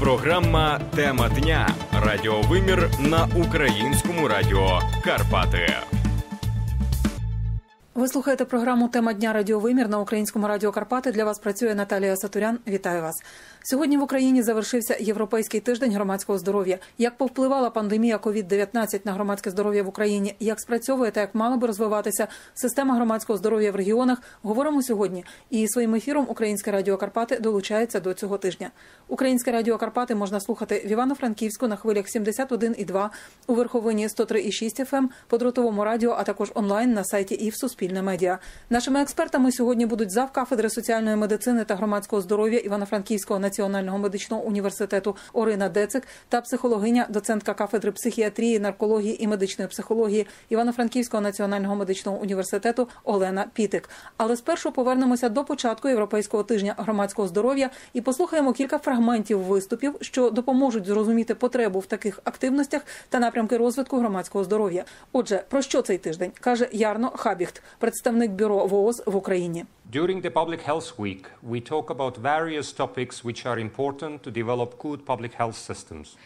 Програма Тема дня. Радіовимір на українському радіо Карпати. Ви слухаєте програму Тема дня Радіовимір на українському радіо Карпати. Для вас працює Наталія Сатурян. Вітаю вас. Сьогодні в Україні завершився європейський тиждень громадського здоров'я. Як повпливала пандемія COVID-19 на громадське здоров'я в Україні, як спрацьовує та як мала би розвиватися система громадського здоров'я в регіонах, говоримо сьогодні. І своїм ефіром Українське Радіо Карпати долучається до цього тижня. Українське Радіо Карпати можна слухати в Івано-Франківську на хвилях 71,2, у Верховині 103,6 FM, по дротовому радіо, а також онлайн на сайті і в Суспільне медіа. Нашими експертами сьогодні будуть зав кафедри соціальної медицини та громадського здоров'я Івано-Франківського Національного медичного університету Орина Децик та психологиня, доцентка кафедри психіатрії, наркології і медичної психології Івано-Франківського національного медичного університету Олена Пітик. Але спершу повернемося до початку європейського тижня громадського здоров'я і послухаємо кілька фрагментів виступів, що допоможуть зрозуміти потребу в таких активностях та напрямки розвитку громадського здоров'я. Отже, про що цей тиждень каже Ярно Хабіхт, представник бюро ВООЗ в Україні. During the Public Health Week, we talk about various topics which are important to develop good public health systems.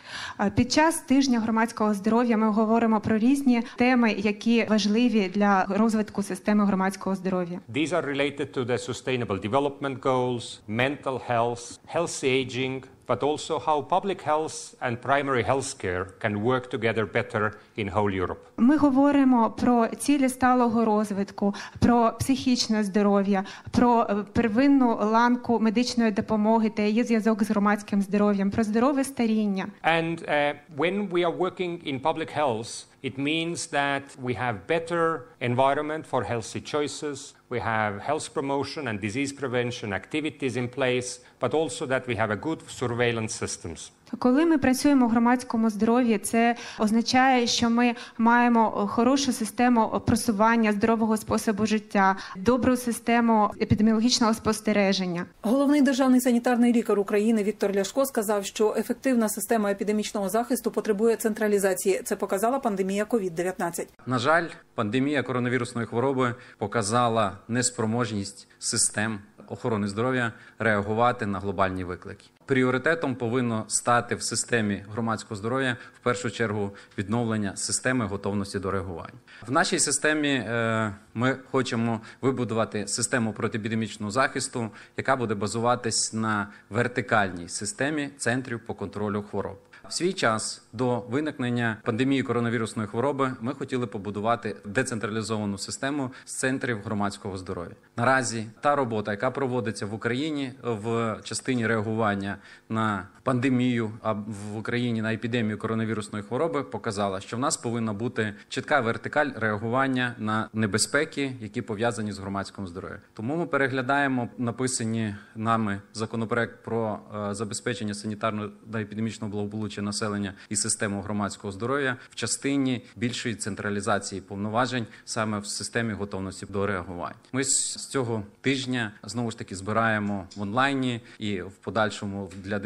Під час тижня громадського здоров'я ми говоримо про різні теми, які важливі для розвитку системи громадського здоров'я. These are related to the Sustainable Development Goals, mental health, healthy aging, but also how public health and primary health care can work together better in whole Europe. Ми говоримо про цілі сталого розвитку, про психічне здоров'я, про первинну ланку медичної допомоги та її зв'язок з громадським здоров'ям, про здорове старіння. And uh, when we are working in public health, it means that we have better environment for healthy choices. We have health promotion and disease prevention activities in place, but also that we have a good surveillance systems. Коли ми працюємо в громадському здоров'ї, це означає, що ми маємо хорошу систему просування здорового способу життя, добру систему епідеміологічного спостереження. Головний державний санітарний лікар України Віктор Ляшко сказав, що ефективна система епідемічного захисту потребує централізації. Це показала пандемія COVID-19. На жаль, пандемія коронавірусної хвороби показала неспроможність систем охорони здоров'я реагувати на глобальні виклики. Пріоритетом повинно стати в системі громадського здоров'я в першу чергу відновлення системи готовності до реагування. В нашій системі е, ми хочемо вибудувати систему протиепідемічного захисту, яка буде базуватись на вертикальній системі центрів по контролю хвороб. В свій час до виникнення пандемії коронавірусної хвороби ми хотіли побудувати децентралізовану систему з центрів громадського здоров'я. Наразі та робота, яка проводиться в Україні в частині реагування на пандемію, а в Україні на епідемію коронавірусної хвороби, показала, що в нас повинна бути чітка вертикаль реагування на небезпеки, які пов'язані з громадським здоров'ям. Тому ми переглядаємо написані нами законопроект про е, забезпечення санітарного та епідемічного благополуччя населення і систему громадського здоров'я в частині більшої централізації повноважень саме в системі готовності до реагування. Ми з цього тижня знову ж таки збираємо в онлайні і в подальшому для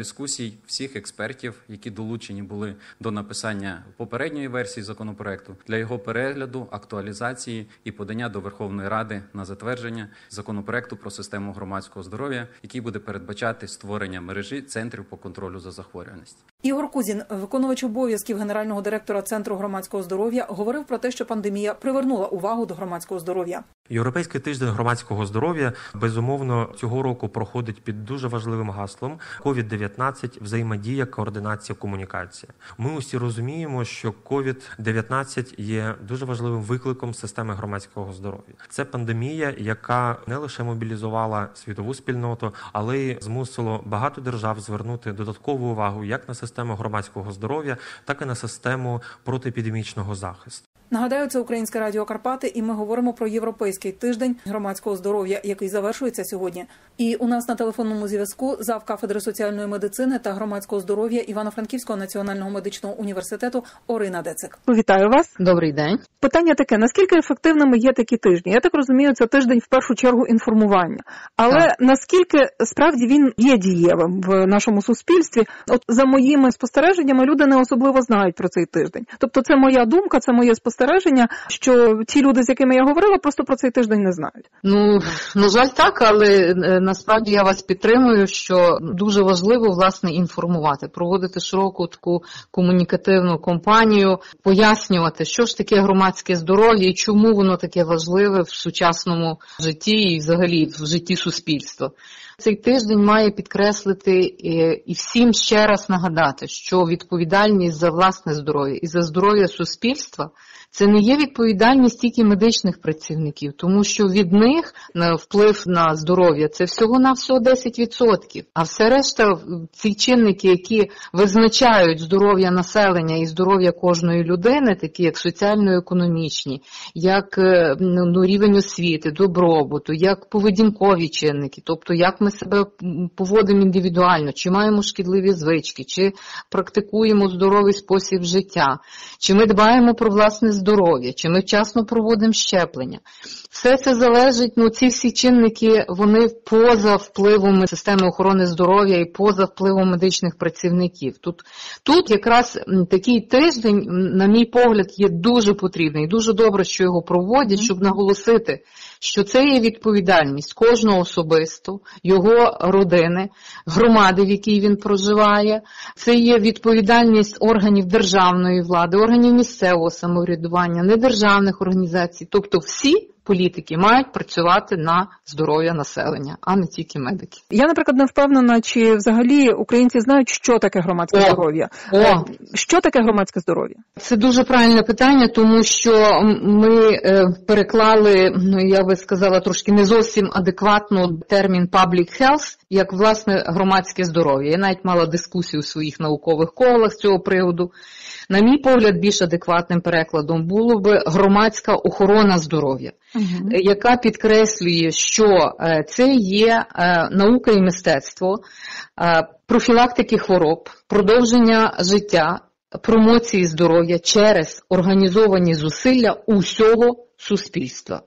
дискусій всіх експертів, які долучені були до написання попередньої версії законопроекту для його перегляду, актуалізації і подання до Верховної Ради на затвердження законопроекту про систему громадського здоров'я, який буде передбачати створення мережі центрів по контролю за захворюваності. Ігор Кузін, виконувач обов'язків генерального директора Центру громадського здоров'я, говорив про те, що пандемія привернула увагу до громадського здоров'я. Європейський тиждень громадського здоров'я безумовно цього року проходить під дуже важливим гаслом COVID-19 – взаємодія, координація, комунікація. Ми усі розуміємо, що COVID-19 є дуже важливим викликом системи громадського здоров'я. Це пандемія, яка не лише мобілізувала світову спільноту, але й змусило багато держав звернути додаткову увагу як на систему громадського здоров'я, так і на систему протиепідемічного захисту. Нагадаю, це Українське Радіо Карпати, і ми говоримо про європейський тиждень громадського здоров'я, який завершується сьогодні. І у нас на телефонному зв'язку зав кафедри соціальної медицини та громадського здоров'я Івано-Франківського національного медичного університету Орина Децик. Вітаю вас. Добрий день. Питання таке: наскільки ефективними є такі тижні? Я так розумію, це тиждень в першу чергу інформування. Але Так. наскільки справді він є дієвим в нашому суспільстві? От за моїми спостереженнями, люди не особливо знають про цей тиждень. Тобто, це моя думка, це моє спостереження. Спостереження, що ті люди, з якими я говорила, просто про цей тиждень не знають. Ну на жаль, так, але е, насправді я вас підтримую, що дуже важливо власне інформувати, проводити широку таку комунікативну кампанію, пояснювати, що ж таке громадське здоров'я і чому воно таке важливе в сучасному житті і взагалі в житті суспільства. Цей тиждень має підкреслити і всім ще раз нагадати, що відповідальність за власне здоров'я і за здоров'я суспільства це не є відповідальність тільки медичних працівників, тому що від них вплив на здоров'я це всього на всього 10%. А все решта ці чинники, які визначають здоров'я населення і здоров'я кожної людини, такі як соціально-економічні, як е, ну, рівень освіти, добробуту, як поведінкові чинники, тобто як ми себе поводимо індивідуально, чи маємо шкідливі звички, чи практикуємо здоровий спосіб життя, чи ми дбаємо про власне здоров'я, чи ми вчасно проводимо щеплення. Все це залежить, ну ці всі чинники, вони поза впливом системи охорони здоров'я і поза впливом медичних працівників. Тут тут якраз такий тиждень, на мій погляд, є дуже потрібний. Дуже добре, що його проводять, щоб наголосити, що це є відповідальність кожного особисто, його родини, громади, в якій він проживає. Це є відповідальність органів державної влади, органів місцевого самоврядування, недержавних організацій, тобто всі політики мають працювати на здоров'я населення, а не тільки медики. Я, наприклад, не впевнена, чи взагалі українці знають, що таке громадське О, здоров'я. О. Е, Що таке громадське здоров'я? Це дуже правильне питання, тому що ми е, переклали, ну я би сказала, трошки не зовсім адекватно термін public health як власне громадське здоров'я. Я навіть мала дискусію у своїх наукових колах з цього приводу. На мій погляд, більш адекватним перекладом було би громадська охорона здоров'я, Угу. яка підкреслює, що е, це є е, наука і мистецтво, профілактики хвороб, продовження життя, промоції здоров'я через організовані зусилля усього суспільства.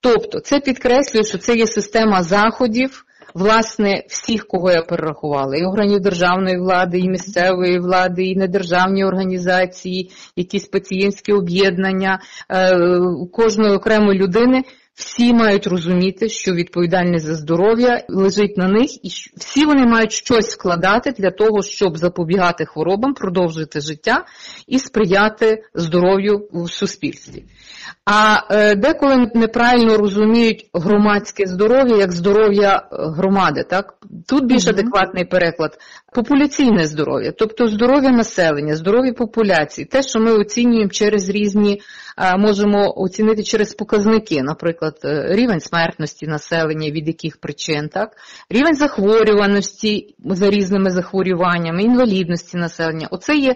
Тобто це підкреслює, що це є система заходів. Власне, всіх, кого я перерахувала, і органів державної влади, і місцевої влади, і недержавні організації, якісь пацієнтські об'єднання е, кожної окремої людини, всі мають розуміти, що відповідальність за здоров'я лежить на них, і всі вони мають щось вкладати для того, щоб запобігати хворобам, продовжити життя і сприяти здоров'ю в суспільстві. А е, деколи неправильно розуміють громадське здоров'я як здоров'я е, громади. Так? Тут більш Мгм. адекватний переклад популяційне здоров'я, тобто здоров'я населення, здоров'я популяції, те, що ми оцінюємо через різні, е, можемо оцінити через показники, наприклад, рівень смертності населення, від яких причин, так? рівень захворюваності за різними захворюваннями, інвалідності населення. Оце є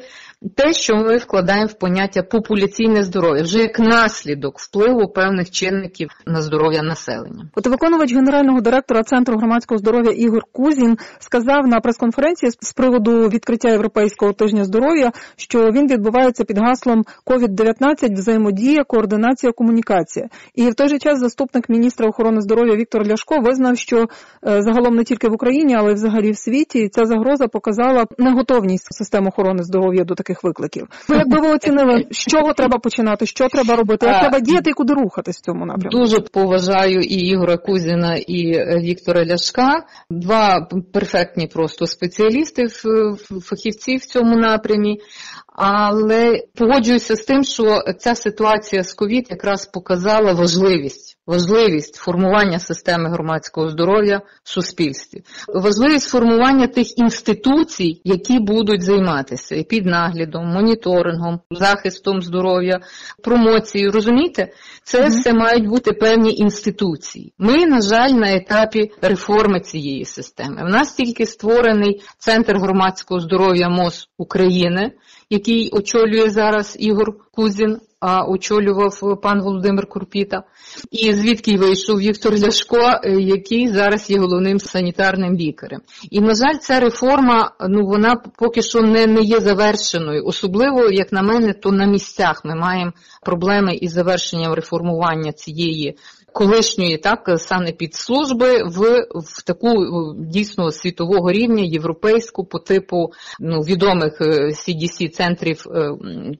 те, що ми вкладаємо в поняття популяційне здоров'я, вже як наслідок впливу певних чинників на здоров'я населення. От виконувач генерального директора Центру громадського здоров'я Ігор Кузін сказав на прес-конференції з приводу відкриття Європейського тижня здоров'я, що він відбувається під гаслом COVID-19 взаємодія, координація, комунікація. І в той же час заступник міністра охорони здоров'я Віктор Ляшко визнав, що е, загалом не тільки в Україні, але й взагалі в світі ця загроза показала неготовність системи охорони здоров'я до таких викликів. Ви якби ви оцінили, з чого треба починати, що треба робити, як треба діяти і куди рухатись в цьому напрямку? Дуже поважаю і Ігора Кузіна, і е, Віктора Ляшка. Два перфектні просто спеціалісти, фахівці в цьому напрямі. Але погоджуюся з тим, що ця ситуація з ковід якраз показала важливість. Важливість формування системи громадського здоров'я в суспільстві, важливість формування тих інституцій, які будуть займатися і під наглядом, моніторингом, захистом здоров'я, промоцією. Розумієте, це Мгм. все мають бути певні інституції. Ми, на жаль, на етапі реформи цієї системи. У нас тільки створений центр громадського здоров'я МОЗ України, який очолює зараз Ігор Кузін, а очолював пан Володимир Курпіта. І звідки вийшов Віктор Ляшко, е, який зараз є головним санітарним лікарем. І, на жаль, ця реформа, ну вона поки що не, не є завершеною. Особливо, як на мене, то на місцях ми маємо проблеми із завершенням реформування цієї колишньої так санепідслужби в, в таку дійсно світового рівня європейську по типу ну, відомих CDC центрів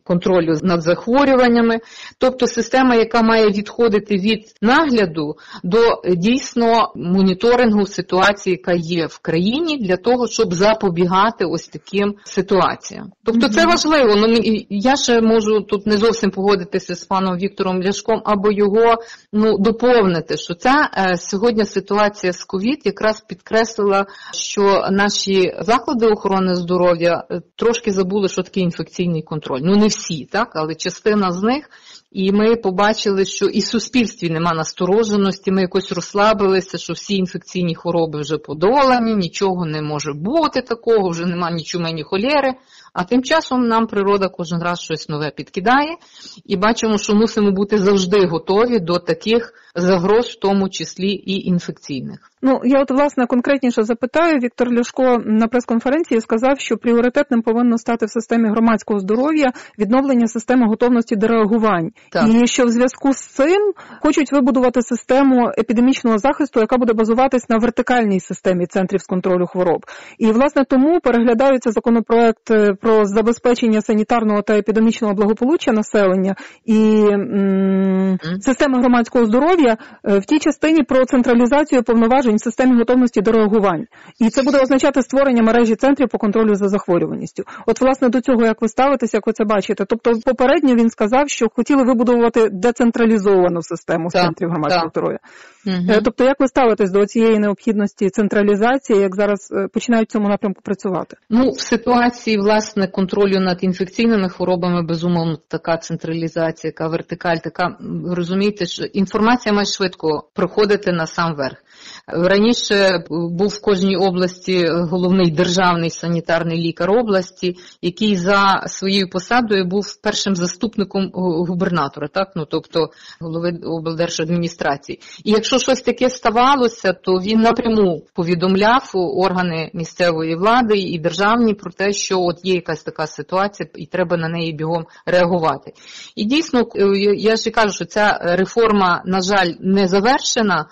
контролю над захворюваннями, тобто система, яка має відходити від нагляду до дійсно моніторингу ситуації, яка є в країні, для того, щоб запобігати ось таким ситуаціям. Тобто це важливо. Ну я ще можу тут не зовсім погодитися з паном Віктором Ляшком або його ну доповнити, що ця е, сьогодні ситуація з ковід якраз підкреслила, що наші заклади охорони здоров'я е, трошки забули, що таке інфекційний контроль. Ну не всі, так, але частина з них. І ми побачили, що і в суспільстві нема настороженості, ми якось розслабилися, що всі інфекційні хвороби вже подолані, нічого не може бути такого, вже нема ні чуми, холєри. А тим часом нам природа кожен раз щось нове підкидає, і бачимо, що мусимо бути завжди готові до таких загроз, в тому числі і інфекційних. Ну я от власне конкретніше запитаю. Віктор Ляшко на прес-конференції сказав, що пріоритетним повинно стати в системі громадського здоров'я відновлення системи готовності до реагувань, так. і що в зв'язку з цим хочуть вибудувати систему епідемічного захисту, яка буде базуватись на вертикальній системі центрів з контролю хвороб. І власне тому переглядається законопроект е, про забезпечення санітарного та епідемічного благополуччя населення і м, системи громадського здоров'я е, в тій частині про централізацію повноважень в системі готовності до реагувань. І це буде означати створення мережі центрів по контролю за захворюваністю. От, власне, до цього як ви ставитеся, як ви це бачите? Тобто, попередньо він сказав, що хотіли вибудовувати децентралізовану систему так, центрів громадського здоров'я. Угу. Тобто, як ви ставитесь до цієї необхідності централізації, як зараз е, починають в цьому напрямку працювати? Ну, в ситуації власне контролю над інфекційними хворобами, безумовно, така централізація, яка вертикаль, така розумієте, що інформація має швидко проходити на сам верх. Раніше був в кожній області головний державний санітарний лікар області, який за своєю посадою був першим заступником губернатора, так ну тобто голови облдержадміністрації. І якщо щось таке ставалося, то він напряму повідомляв органи місцевої влади і державні про те, що от є якась така ситуація, і треба на неї бігом реагувати. І дійсно, я ж кажу, що ця реформа, на жаль, не завершена.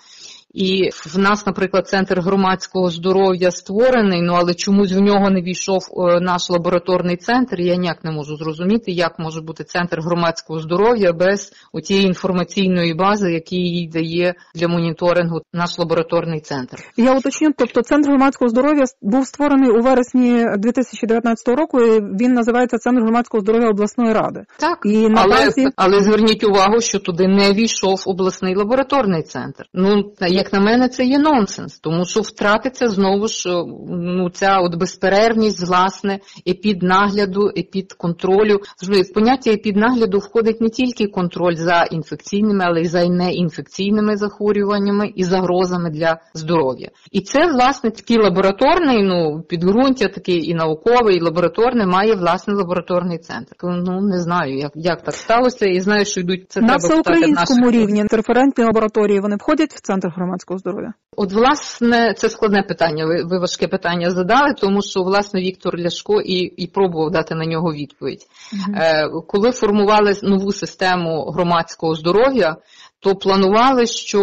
І в нас, наприклад, центр громадського здоров'я створений, ну але чомусь в нього не війшов е, наш лабораторний центр. Я ніяк не можу зрозуміти, як може бути центр громадського здоров'я без тієї інформаційної бази, які їй дає для моніторингу наш лабораторний центр. Я уточню, тобто центр громадського здоров'я був створений у вересні 2019 року. і Він називається Центр громадського здоров'я обласної ради. Так і на але, базі... але зверніть увагу, що туди не війшов обласний лабораторний центр. Ну як на мене, це є нонсенс, тому що втратиться знову ж ну, ця от безперервність, власне, епіднагляду, епідконтролю. В поняття епіднагляду входить не тільки контроль за інфекційними, але й за неінфекційними захворюваннями і загрозами для здоров'я. І це, власне, такий лабораторний, ну, підґрунтя такий і науковий, і лабораторний має власне лабораторний центр. Ну не знаю, як як так сталося, і знаю, що йдуть це на треба всеукраїнському рівні. Референтні лабораторії вони входять в центр громадського громадського здоров'я? От, власне, це складне питання. Ви, ви важке питання задали, тому що власне Віктор Ляшко і і пробував дати на нього відповідь. Угу. Е, Коли формували нову систему громадського здоров'я, то планували, що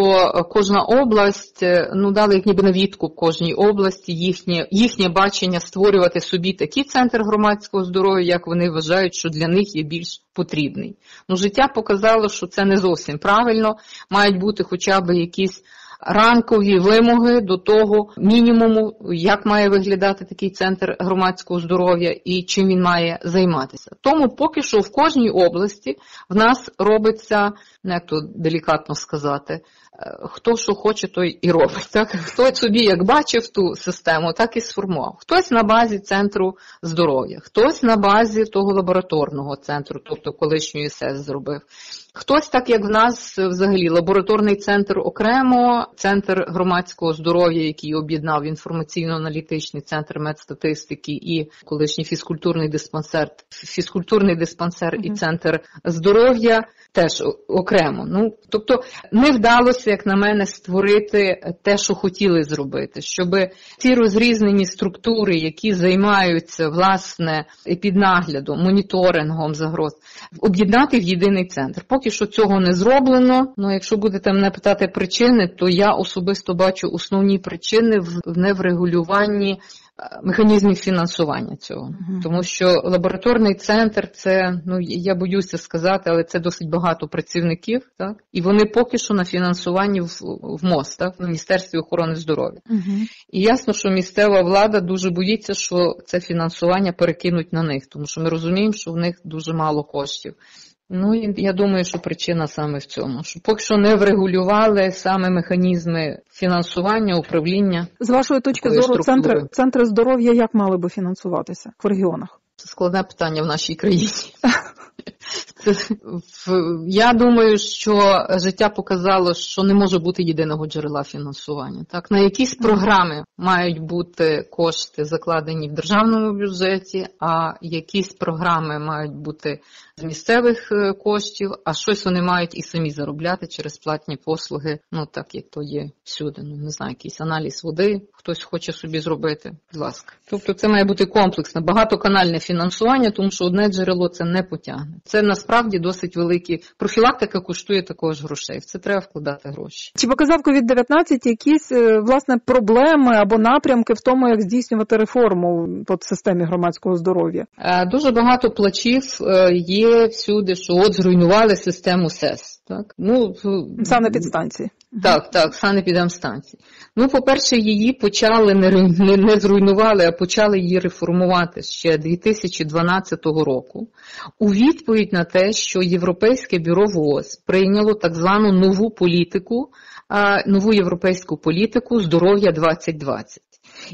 кожна область, е, ну дали як ніби на відкуп кожній області, їхнє їхнє бачення створювати собі такий центр громадського здоров'я, як вони вважають, що для них є більш потрібний. Ну, життя показало, що це не зовсім правильно. Мають бути хоча б якісь ранкові вимоги до того мінімуму, як має виглядати такий центр громадського здоров'я і чим він має займатися. Тому поки що в кожній області в нас робиться, як то делікатно сказати, хто що хоче, той і робить. Так? Хто собі як бачив ту систему, так і сформував. Хтось на базі центру здоров'я, хтось на базі того лабораторного центру, тобто колишньої СЕС зробив. Хтось, так як в нас взагалі лабораторний центр окремо, центр громадського здоров'я, який об'єднав інформаційно-аналітичний центр медстатистики і колишній фізкультурний диспансер, фізкультурний диспансер і центр здоров'я теж окремо. Ну, Тобто не вдалося, як на мене, створити те, що хотіли зробити, щоб ці розрізнені структури, які займаються власне піднаглядом, моніторингом загроз, об'єднати в єдиний центр. поки що цього не зроблено. Ну, якщо будете мене питати причини, то я особисто бачу основні причини в неврегулюванні механізмів фінансування цього, угу. тому що лабораторний центр це, ну я боюся сказати, але це досить багато працівників, так і вони поки що на фінансуванні в, в МОЗ, так, в Міністерстві охорони здоров'я. Угу. І ясно, що місцева влада дуже боїться, що це фінансування перекинуть на них, тому що ми розуміємо, що в них дуже мало коштів. Ну я думаю, що причина саме в цьому, що поки що не врегулювали саме механізми фінансування, управління. З вашої точки зору, центри, центри здоров'я як мали би фінансуватися в регіонах? Це складне питання в нашій країні. Я думаю, що життя показало, що не може бути єдиного джерела фінансування. Так, на якісь програми мають бути кошти закладені в державному бюджеті, а якісь програми мають бути з місцевих е, коштів, а щось вони мають і самі заробляти через платні послуги, ну так як то є всюди. Ну не знаю, якийсь аналіз води, хтось хоче собі зробити. Будь ласка. Тобто це має бути комплексне, багатоканальне фінансування, тому що одне джерело це не потягне. Це насправді досить великі. Профілактика коштує також грошей. В це треба вкладати гроші. Чи показав COVID-19 якісь е, власне проблеми або напрямки в тому, як здійснювати реформу в системі громадського здоров'я? Е, дуже багато плачів є всюди, що от зруйнували систему СЕС. Так, ну санепідстанції. Так, так, санепідемстанції. Ну, по-перше, її почали не, не не, зруйнували, а почали її реформувати ще 2012 року. У відповідь на те, що Європейське бюро ВОЗ прийняло так звану нову політику, нову європейську політику здоров'я 2020.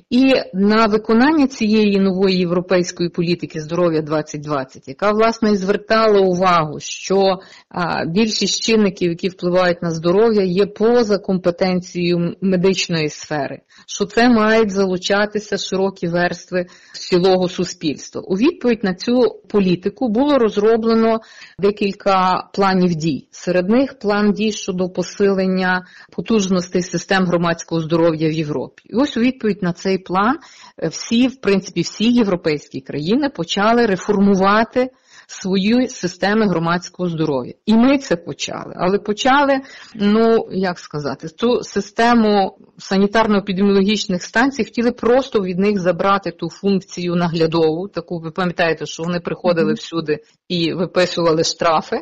І на виконання цієї нової європейської політики здоров'я 2020, яка власне і звертала увагу, що більшість чинників, які впливають на здоров'я, є поза компетенцією медичної сфери, що це мають залучатися широкі верстви цілого суспільства. У відповідь на цю політику було розроблено декілька планів дій. Серед них план дій щодо посилення потужностей систем громадського здоров'я в Європі. І ось у відповідь на цей план е, всі, в принципі, всі європейські країни почали реформувати свої системи громадського здоров'я. І ми це почали. Але почали, ну як сказати, ту систему санітарно-епідеміологічних станцій хотіли просто від них забрати ту функцію наглядову. Таку ви пам'ятаєте, що вони приходили всюди і виписували штрафи.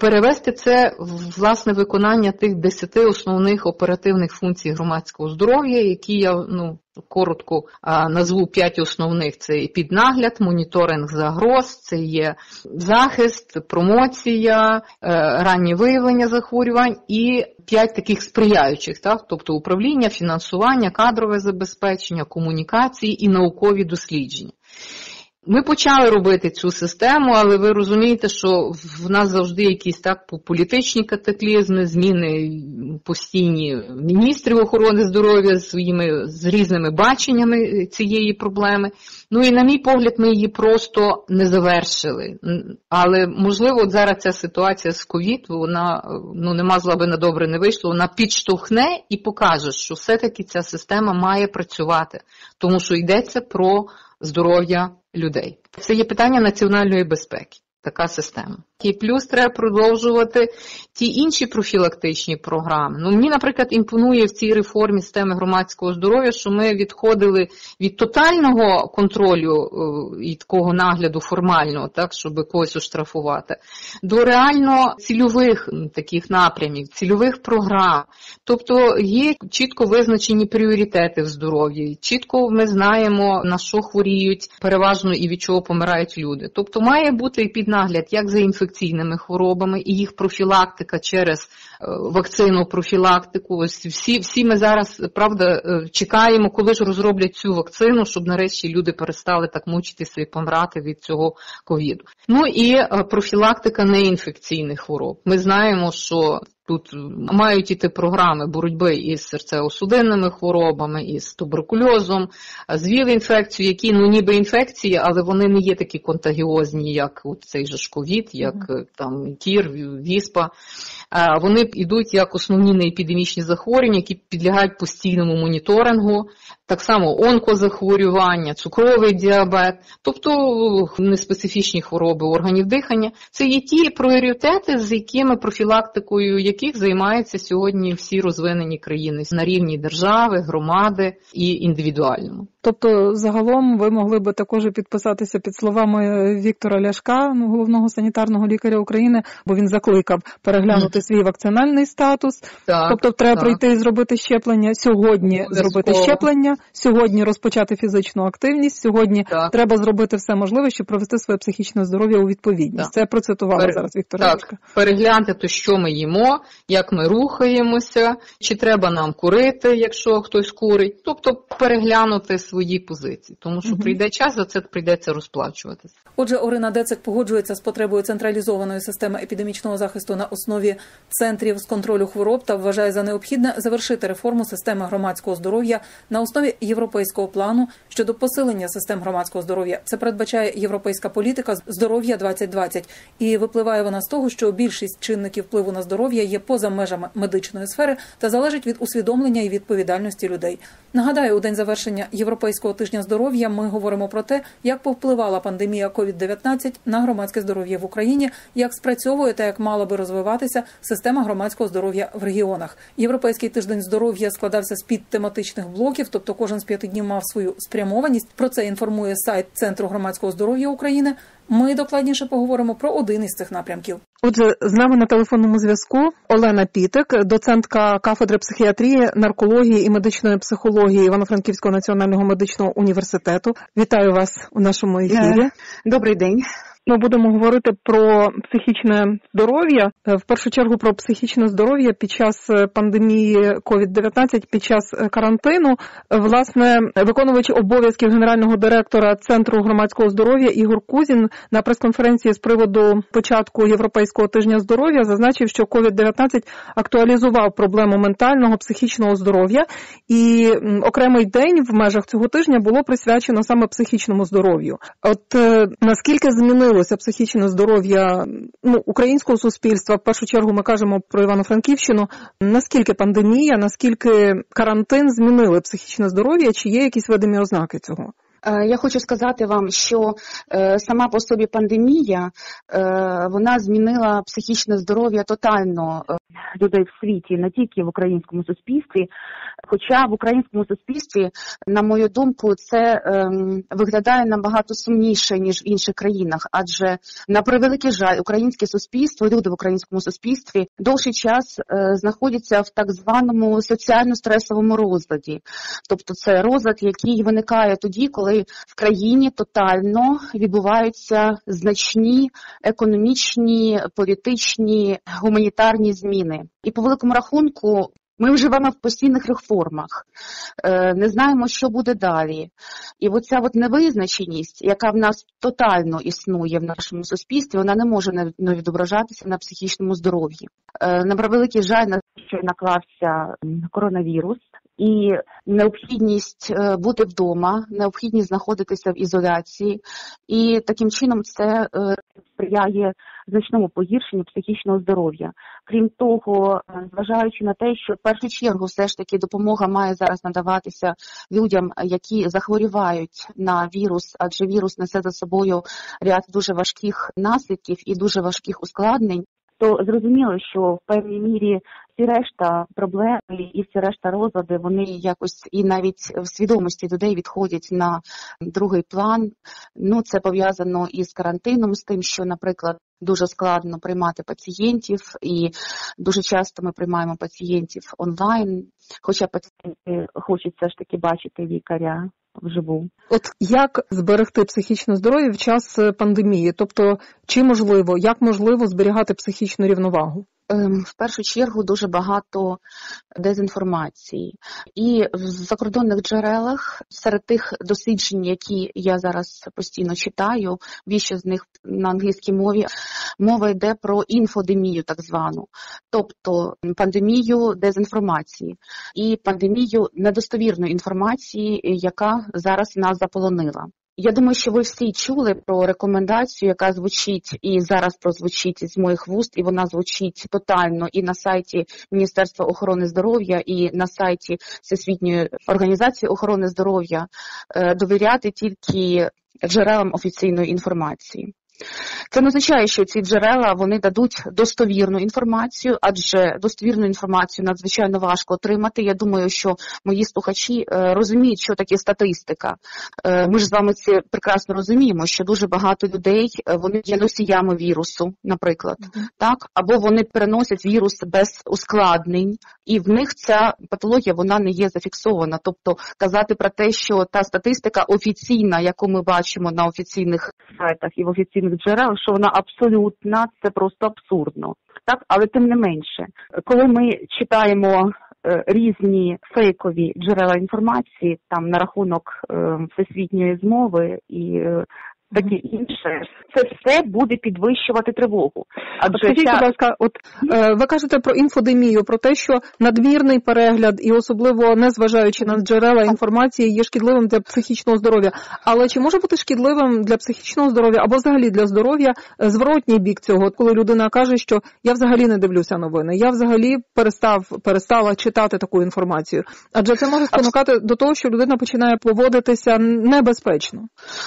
Перевести це в власне виконання тих десяти основних оперативних функцій громадського здоров'я, які я ну коротко назву п'ять основних: це піднагляд, моніторинг загроз, це є захист, промоція, е, раннє виявлення захворювань і п'ять таких сприяючих, так? тобто управління, фінансування, кадрове забезпечення, комунікації і наукові дослідження. Ми почали робити цю систему, але ви розумієте, що в нас завжди якісь так політичні катаклізми, зміни постійні міністрів охорони здоров'я своїми з різними баченнями цієї проблеми. Ну і на мій погляд, ми її просто не завершили. Але можливо, от зараз ця ситуація з ковід, вона ну нема зла би на добре не вийшло, вона підштовхне і покаже, що все-таки ця система має працювати, тому що йдеться про здоров'я людей. Це є питання національної безпеки, така система. І плюс треба продовжувати ті інші профілактичні програми. Ну, Мені, наприклад, імпонує в цій реформі системи громадського здоров'я, що ми відходили від тотального контролю е, і такого нагляду формального, так, щоб когось оштрафувати, до реально цільових таких напрямів, цільових програм. Тобто є чітко визначені пріоритети в здоров'ї, чітко ми знаємо, на що хворіють переважно і від чого помирають люди. Тобто має бути і піднагляд як за інфекційними хворобами і їх профілактика через е, вакцину профілактику. Ось всі всі ми зараз правда е, чекаємо, коли ж розроблять цю вакцину, щоб нарешті люди перестали так мучитися і помирати від цього ковіду. Ну і е, профілактика неінфекційних хвороб. Ми знаємо, що Тут мають іти програми боротьби із серцево-судинними хворобами, із туберкульозом, з ВІЛ-інфекцією, які ну ніби інфекції, але вони не є такі контагіозні, як от цей же ковід, як там кір, віспа. Вони йдуть як основні неепідемічні захворювання, які підлягають постійному моніторингу, так само онкозахворювання, цукровий діабет, тобто неспецифічні хвороби органів дихання. Це є ті пріоритети, з якими профілактикою яких займаються сьогодні всі розвинені країни на рівні держави, громади і індивідуальному. Тобто, загалом ви могли би також підписатися під словами Віктора Ляшка, ну головного санітарного лікаря України, бо він закликав переглянути mm. свій вакцинальний статус. Так, тобто, треба так. прийти і зробити щеплення сьогодні. Зробити щеплення, сьогодні розпочати фізичну активність. Сьогодні так. треба зробити все можливе, щоб провести своє психічне здоров'я у відповідність. Це процитувала Пере... зараз Віктор так. Ляшка. Переглянути, що ми їмо, як ми рухаємося, чи треба нам курити, якщо хтось курить. Тобто переглянути свої позиції, тому що угу. прийде час, за це прийдеться розплачуватися. Отже, Орина Децик погоджується з потребою централізованої системи епідемічного захисту на основі центрів з контролю хвороб та вважає за необхідне завершити реформу системи громадського здоров'я на основі європейського плану щодо посилення систем громадського здоров'я. Це передбачає європейська політика здоров'я 2020 і випливає вона з того, що більшість чинників впливу на здоров'я є поза межами медичної сфери та залежить від усвідомлення і відповідальності людей. Нагадаю, у день завершення європейського тижня здоров'я ми говоримо про те, як повпливала пандемія COVID-19 на громадське здоров'я в Україні, як спрацьовує та як мала би розвиватися система громадського здоров'я в регіонах. Європейський тиждень здоров'я складався з під тематичних блоків, тобто кожен з п'яти днів мав свою спрямованість. Про це інформує сайт Центру громадського здоров'я України. Ми докладніше поговоримо про один із цих напрямків. Отже, з нами на телефонному зв'язку Олена Пітик, доцентка кафедри психіатрії, наркології і медичної психології Івано-Франківського національного медичного університету. Вітаю вас у нашому ефірі. Добрий день. Ми будемо говорити про психічне здоров'я. Е, в першу чергу про психічне здоров'я під час е, пандемії COVID-19, під час е, карантину. Власне, виконувач обов'язків генерального директора Центру громадського здоров'я Ігор Кузін на прес-конференції з приводу початку європейського тижня здоров'я зазначив, що COVID-19 актуалізував проблему ментального психічного здоров'я, і окремий день в межах цього тижня було присвячено саме психічному здоров'ю. От наскільки змінило змінилося психічне здоров'я ну, українського суспільства. В першу чергу ми кажемо про Івано-Франківщину. Наскільки пандемія, наскільки карантин змінили психічне здоров'я? Чи є якісь видимі ознаки цього? Е, я хочу сказати вам, що е, сама по собі пандемія е, вона змінила психічне здоров'я тотально людей в світі, не тільки в українському суспільстві. Хоча в українському суспільстві, на мою думку, це ем, виглядає набагато сумніше ніж в інших країнах, адже на превеликий жаль, українське суспільство, люди в українському суспільстві довший час знаходяться в так званому соціально-стресовому розладі, тобто це розлад, який виникає тоді, коли в країні тотально відбуваються значні економічні, політичні, гуманітарні зміни. І по великому рахунку ми вживаємо в постійних реформах, е, не знаємо, що буде далі. І оця от невизначеність, яка в нас тотально існує в нашому суспільстві, вона не може не відображатися на психічному здоров'ї. Е, на превеликий жаль, на що наклався коронавірус. І необхідність е, бути вдома, необхідність знаходитися в ізоляції, і таким чином це сприяє значному погіршенню психічного здоров'я. Крім того, е, зважаючи на те, що в першу чергу все ж таки допомога має зараз надаватися людям, які захворівають на вірус, адже вірус несе за собою ряд дуже важких наслідків і дуже важких ускладнень. То зрозуміло, що в певній мірі всі решта проблеми і всі решта розлади вони якось і навіть в свідомості людей відходять на другий план. Ну це пов'язано із карантином, з тим, що, наприклад, дуже складно приймати пацієнтів, і дуже часто ми приймаємо пацієнтів онлайн, хоча пацієнти хочуть все ж таки бачити лікаря вживу. От як зберегти психічне здоров'я в час пандемії? Тобто, чи можливо, як можливо зберігати психічну рівновагу? Ем, в першу чергу дуже багато дезінформації, і в закордонних джерелах серед тих досліджень, які я зараз постійно читаю, більше з них на англійській мові мова йде про інфодемію, так звану, тобто пандемію дезінформації і пандемію недостовірної інформації, яка зараз нас заполонила. Я думаю, що ви всі чули про рекомендацію, яка звучить і зараз прозвучить з моїх вуст, і вона звучить тотально і на сайті Міністерства охорони здоров'я, і на сайті Всесвітньої організації охорони здоров'я е, довіряти тільки джерелам офіційної інформації. Це не означає, що ці джерела вони дадуть достовірну інформацію, адже достовірну інформацію надзвичайно важко отримати. Я думаю, що мої слухачі е, розуміють, що таке статистика. Е, ми ж з вами це прекрасно розуміємо, що дуже багато людей е, вони є носіями вірусу, наприклад, так або вони переносять вірус без ускладнень, і в них ця патологія вона не є зафіксована. Тобто казати про те, що та статистика офіційна, яку ми бачимо на офіційних сайтах і в офіційних джерел, що вона абсолютна, це просто абсурдно. Так, але тим не менше, коли ми читаємо е, різні фейкові джерела інформації, там на рахунок е, всесвітньої змови і е, таке інше, це все буде підвищувати тривогу. Адже Скажіть, ця... будь ласка, от е, ви кажете про інфодемію, про те, що надмірний перегляд і особливо незважаючи на джерела інформації, є шкідливим для психічного здоров'я. Але чи може бути шкідливим для психічного здоров'я або взагалі для здоров'я зворотній бік цього, коли людина каже, що я взагалі не дивлюся новини, я взагалі перестав перестала читати таку інформацію, адже це може спонукати до того, що людина починає поводитися небезпечно.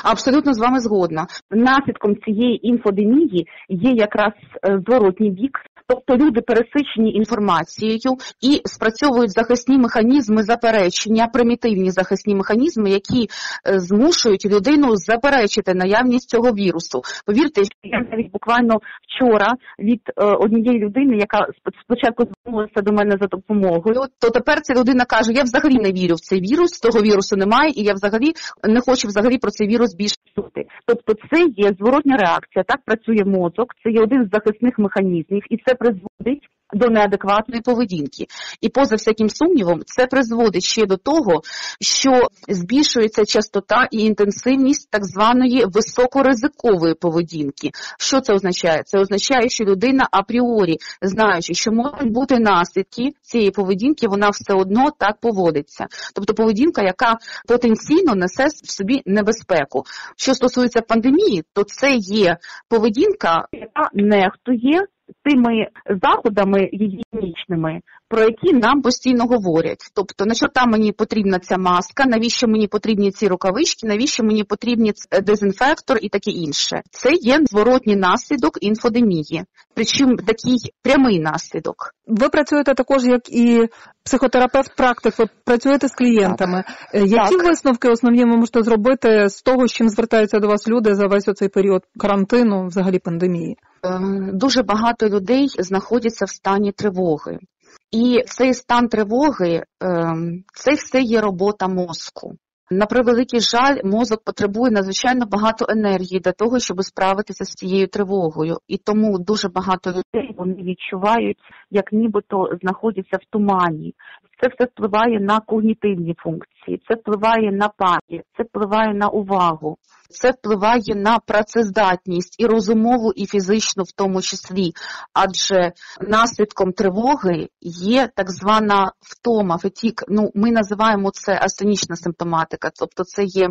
Абсолютно з вами згодна згодна. Наслідком цієї інфодемії є якраз е, зворотній бік. Тобто люди пересичені інформацією і спрацьовують захисні механізми заперечення, примітивні захисні механізми, які е, змушують людину заперечити наявність цього вірусу. Повірте, я навіть буквально вчора від е, однієї людини, яка спочатку звернулася до мене за допомогою, то тепер ця людина каже: Я взагалі не вірю в цей вірус, того вірусу немає, і я взагалі не хочу взагалі про цей вірус більше чути. Тобто, це є зворотня реакція, так працює мозок, це є один з захисних механізмів, і це призводить до неадекватної поведінки. І поза всяким сумнівом, це призводить ще до того, що збільшується частота і інтенсивність так званої високоризикової поведінки. Що це означає? Це означає, що людина апріорі, знаючи, що можуть бути наслідки цієї поведінки, вона все одно так поводиться. Тобто поведінка, яка потенційно несе в собі небезпеку. Що стосується пандемії, то це є поведінка, яка нехтує тими заходами гігієнічними, про які нам постійно говорять. Тобто, на чорта мені потрібна ця маска, навіщо мені потрібні ці рукавички, навіщо мені потрібні дезінфектор і таке інше. Це є зворотній наслідок інфодемії, причому такий прямий наслідок. Ви працюєте також як і психотерапевт, практик, ви працюєте з клієнтами. Так. Е, які так. висновки основні ви можете зробити з того, з чим звертаються до вас люди за весь оцей період карантину, взагалі пандемії? Е, дуже багато людей знаходяться в стані тривоги. І цей стан тривоги ем, це все є робота мозку. На превеликий жаль, мозок потребує надзвичайно багато енергії для того, щоб справитися з цією тривогою. І тому дуже багато людей вони відчувають, як нібито знаходяться в тумані. Це все впливає на когнітивні функції, це впливає на пам'ять, це впливає на увагу це впливає на працездатність і розумову, і фізичну в тому числі, адже наслідком тривоги є так звана втома, фетік. Ну, ми називаємо це астенічна симптоматика, тобто це є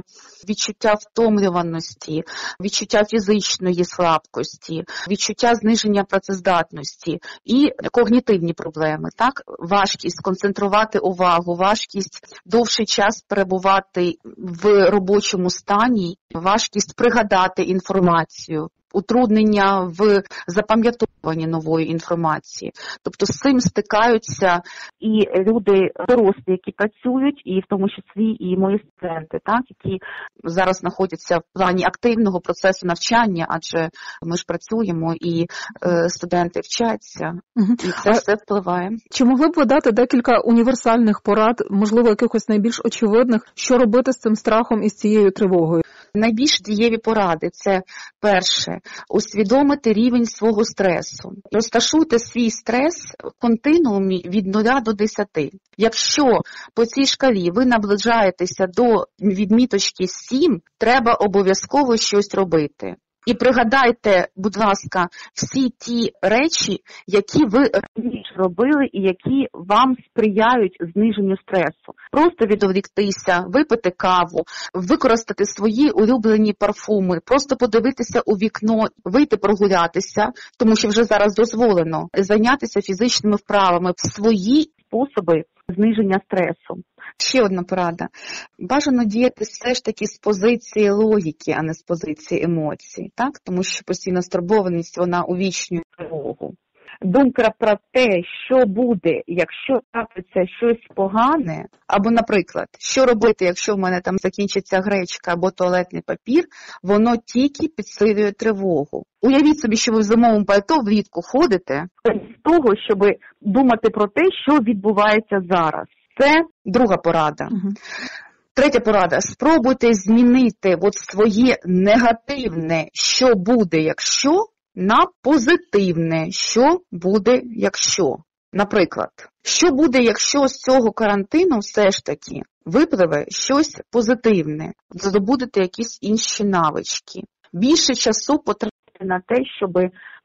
відчуття втомлюваності, відчуття фізичної слабкості, відчуття зниження працездатності і когнітивні проблеми, так, важкість концентрувати увагу, важкість довший час перебувати в робочому стані важкість пригадати інформацію, утруднення в запам'ятовуванні нової інформації. Тобто з цим стикаються і люди дорослі, які працюють, і в тому числі і мої студенти, так які зараз знаходяться в плані активного процесу навчання, адже ми ж працюємо і е, студенти вчаться, і це все впливає. Чи могли б ви дати декілька універсальних порад, можливо, якихось найбільш очевидних, що робити з цим страхом і з цією тривогою? Найбільш дієві поради це перше усвідомити рівень свого стресу. Розташуйте свій стрес в континуумі від 0 до 10. Якщо по цій шкалі ви наближаєтеся до відміточки 7, треба обов'язково щось робити. І пригадайте, будь ласка, всі ті речі, які ви раніше робили і які вам сприяють зниженню стресу. Просто відволіктися, випити каву, використати свої улюблені парфуми, просто подивитися у вікно, вийти прогулятися, тому що вже зараз дозволено зайнятися фізичними вправами в свої способи зниження стресу. Ще одна порада. Бажано діяти все ж таки з позиції логіки, а не з позиції емоцій, так? тому що постійна стурбованість вона увічнює тривогу. Думка про те, що буде, якщо трапиться щось погане, або, наприклад, що робити, якщо в мене там закінчиться гречка або туалетний папір, воно тільки підсилює тривогу. Уявіть собі, що ви в зимовому пальто влітку ходите з того, щоб думати про те, що відбувається зараз. Це друга порада. Угу. Третя порада. Спробуйте змінити от своє негативне, що буде, якщо, на позитивне, що буде, якщо. Наприклад, що буде, якщо з цього карантину все ж таки випливе щось позитивне, здобудете якісь інші навички. Більше часу потратити на те, щоб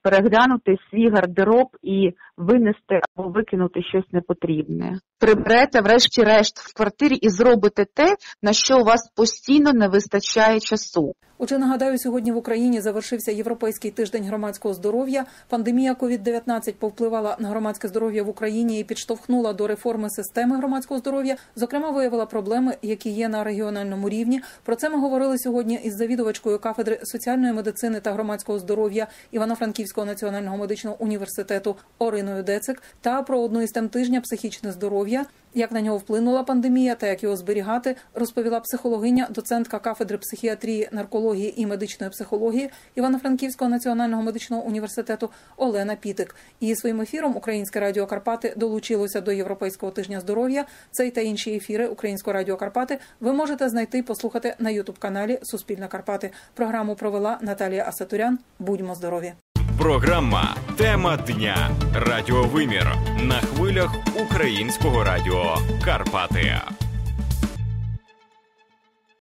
переглянути свій гардероб і винести або викинути щось непотрібне. Приберете, врешті-решт, в квартирі і зробите те, на що у вас постійно не вистачає часу. Отже, нагадаю, сьогодні в Україні завершився європейський тиждень громадського здоров'я. Пандемія COVID-19 повпливала на громадське здоров'я в Україні і підштовхнула до реформи системи громадського здоров'я. Зокрема, виявила проблеми, які є на регіональному рівні. Про це ми говорили сьогодні із завідувачкою кафедри соціальної медицини та громадського здоров'я Івано-Франківського національного медичного університету Ориною Децик та про одну із тем тижня психічне здоров'я. Як на нього вплинула пандемія та як його зберігати, розповіла психологиня, доцентка кафедри психіатрії, наркології і медичної психології Івано-Франківського національного медичного університету Олена Пітик. І своїм ефіром Українське Радіо Карпати долучилося до Європейського тижня здоров'я. Цей та інші ефіри Українського Радіо Карпати ви можете знайти і послухати на Ютуб каналі Суспільне Карпати. Програму провела Наталія Асатурян. Будьмо здорові! Програма Тема дня Радіовимір на хвилях Українського радіо Карпати.